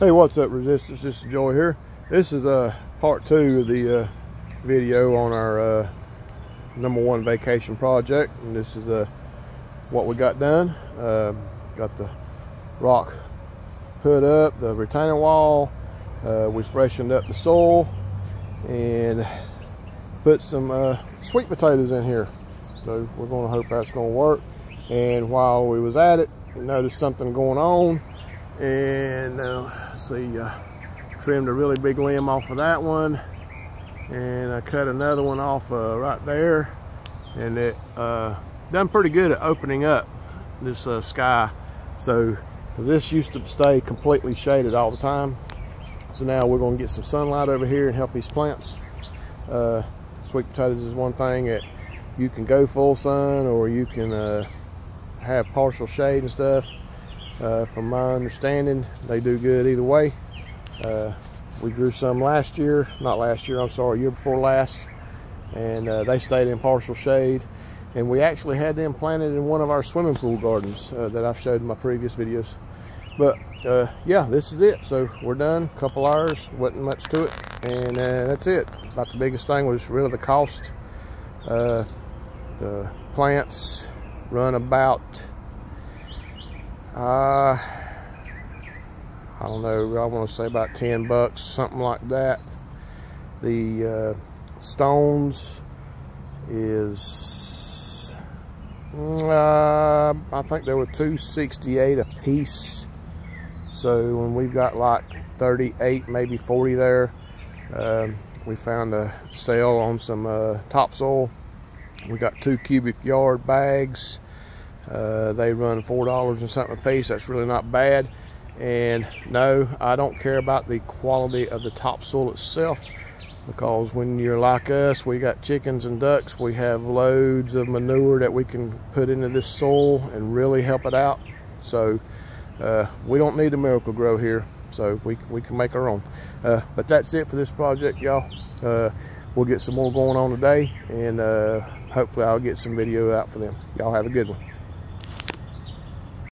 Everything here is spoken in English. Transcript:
Hey, what's up, Resistance? This is Joy here. This is uh, part two of the uh, video on our uh, number one vacation project. And this is uh, what we got done. Uh, got the rock put up, the retaining wall. Uh, we freshened up the soil and put some uh, sweet potatoes in here. So we're going to hope that's going to work. And while we was at it, we noticed something going on and uh, see uh, trimmed a really big limb off of that one. And I cut another one off uh, right there. And it uh, done pretty good at opening up this uh, sky. So this used to stay completely shaded all the time. So now we're going to get some sunlight over here and help these plants. Uh, sweet potatoes is one thing that you can go full sun or you can have partial shade and stuff uh, from my understanding, they do good either way. Uh, we grew some last year, not last year, I'm sorry, year before last, and uh, they stayed in partial shade. And we actually had them planted in one of our swimming pool gardens uh, that I've showed in my previous videos. But uh, yeah, this is it. So we're done, couple hours, wasn't much to it. And uh, that's it. About the biggest thing was really the cost. the plants run about uh, I don't know, I want to say about 10 bucks, something like that. The uh, stones is, uh, I think there were 268 a piece. So when we've got like 38, maybe 40 there, um, we found a sale on some uh, topsoil. We got two cubic yard bags uh, they run four dollars and something a piece. That's really not bad. And no, I don't care about the quality of the topsoil itself because when you're like us, we got chickens and ducks. We have loads of manure that we can put into this soil and really help it out. So uh, we don't need a Miracle-Gro here. So we, we can make our own. Uh, but that's it for this project, y'all. Uh, we'll get some more going on today and uh, hopefully I'll get some video out for them. Y'all have a good one.